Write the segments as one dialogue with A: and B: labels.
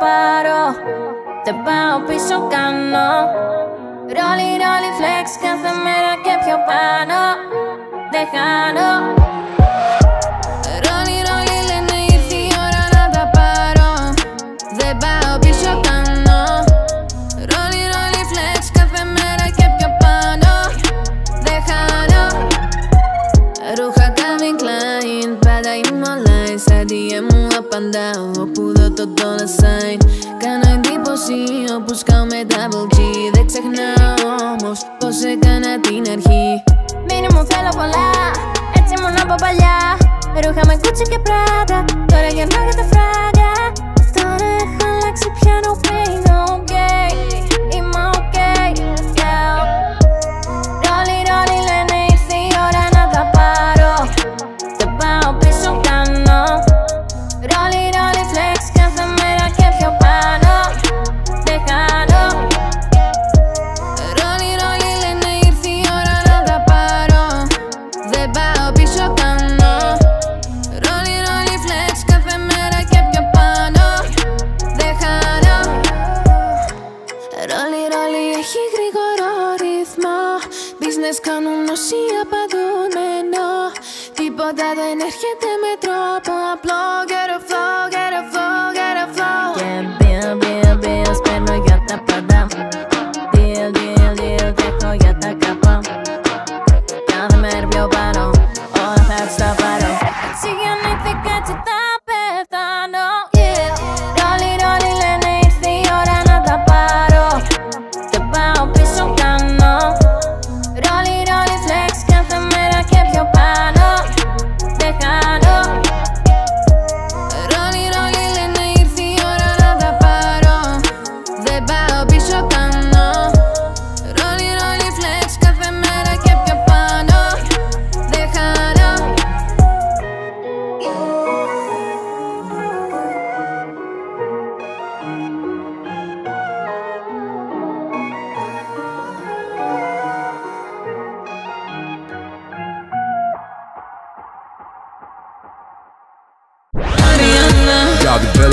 A: πάρω. Δεν πάω πίσω κάνω. Ρόλι ρόλι flex κάθε μέρα και πιο πάνω. Δεν χάνω online Στα DM μου απαντάω Όπου δω το dollar sign. Κάνω εντύπωση όπου σκάω με double G. Δεν ξεχνάω όμως πως έκανα την αρχή Μήνυ μου θέλω πολλά Έτσι ήμουν από παλιά Ρούχα με κούτσι και πράτα Τώρα γυρνάω για τα φράγκα Business κάνουν όσοι απαντούν ενώ Τίποτα δεν έρχεται με τρόπο απλό Get a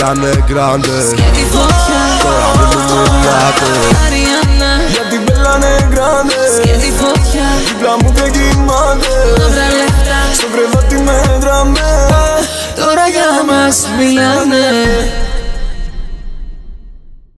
B: Για την Bella Negrande
A: τη φωτιά.
B: Τώρα δεν μου μιλάτε
A: Ariana
B: Για την Bella Negrande
A: και τη φωτιά.
B: Δίπλα μου δεν κοιμάται.
A: Μαύρα λεφτά.
B: Στο κρεβάτι με δραμέ
A: Τώρα για μας μιλάνε